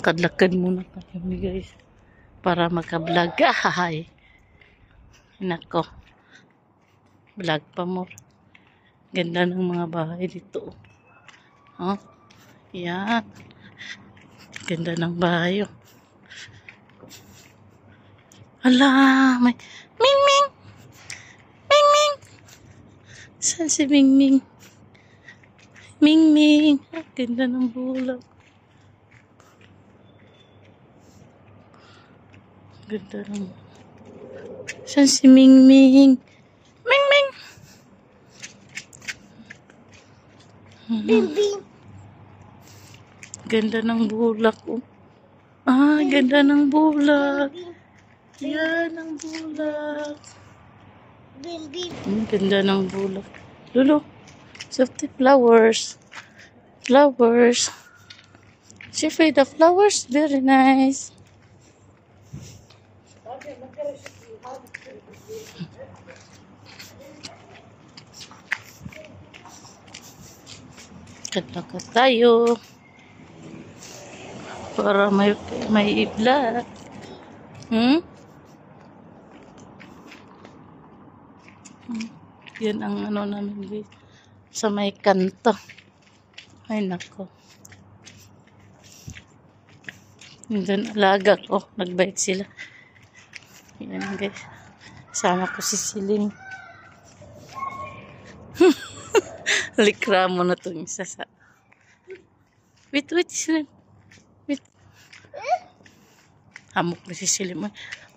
Kadlakad muna kami guys. Para makablog. Ahay. Nako. Vlog pa mo. Ganda ng mga bahay dito. Oh. Yan. Ganda ng bahay. Oh. Ala, may Ming Ming. Ming Ming. Saan si Ming Ming? Ming Ming. Ganda ng bulak. Ganda ng... Saan si Ming Ming? Ming Ming. Bing Ganda ng bulak. Oh. Ah, ganda ng bulak. Yan ang bulak. Ang ganda ng bulak. Lolo, safety flowers. Flowers. Siyempre, the flowers, very nice. Kadlakat tayo. Para may, may. Hmm? Hmm. Yan ang ano namin guys. Sa may kanto. Ay nako. Doon alaga ko. Nagbike sila. Yan guys. Sama ko si Siling. Likramo na itong isa sa... Wait, wait, Siling. Wait. Hamok na si Siling.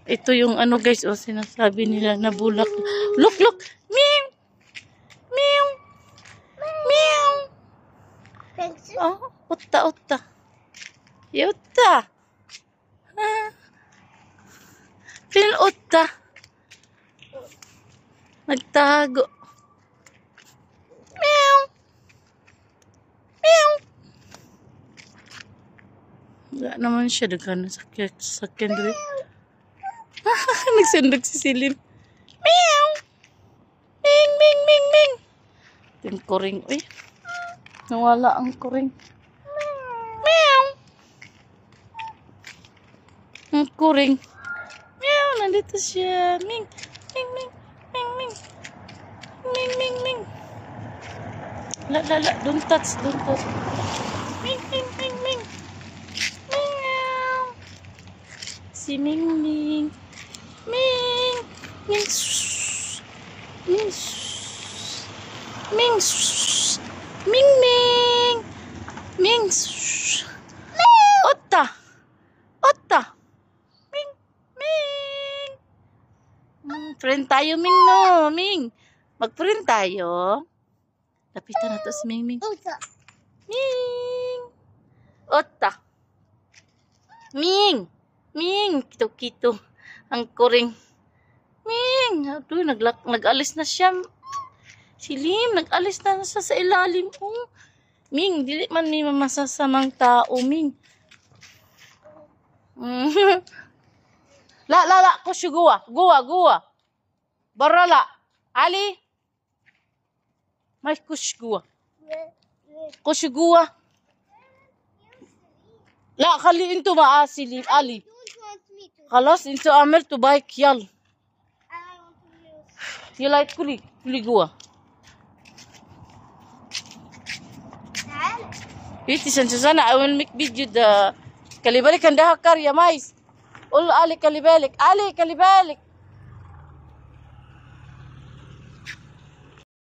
Ito yung ano guys, o sinasabi nila na bulak. Look, look! Meow! Meow! Meow! Thanks. Oh, utta, utta. Yutta. Ah. Pin utta. Nagtago. Meow. Meow. Wala naman siya. Daghan na sakyan, sakyan. Nagsundog si Silin. Meow. Ming, ming, ming, ming. Yung kuring. Uy. Nawala ang kuring. Meow. Ang kuring. Meow. Nandito siya. Ming. Ming, ming. Ming, ming, ming. La, la, la. Don't touch. Don't touch. Ming, ming, ming, ming. Meow. Si Ming, Ming. Ming. Ming. Ming. Ming. Ming, Ming. Ming. Otta. Otta. Ming. Ming. Mm, friend tayo, Ming, no. Ming. Mag-friend tayo. Lapitan na to si Ming, Ming. Ming. Otta. Ming. Ming. Kito-kito. Ang kuring. Ming. Aduh, naglak nag-alis na siya. Si Lim, nag-alis na siya sa ilalim. Oh. Ming, dili man ni masasamang tao, Ming. Mhm. la, la, la. Kusyo guwa. Guwa, guwa. Barala. Ali. مالك تخش جوه خش جوه لا خلي أنتوا مقاسي لي علي خلاص أنتوا عملتوا بايك يلا يلا ادخلي ادخلي جوه بيتي سنتزانا اول ميك بيت جدا خلي بالك عندها كار يا مايس قول له قالي خلي بالك علي خلي بالك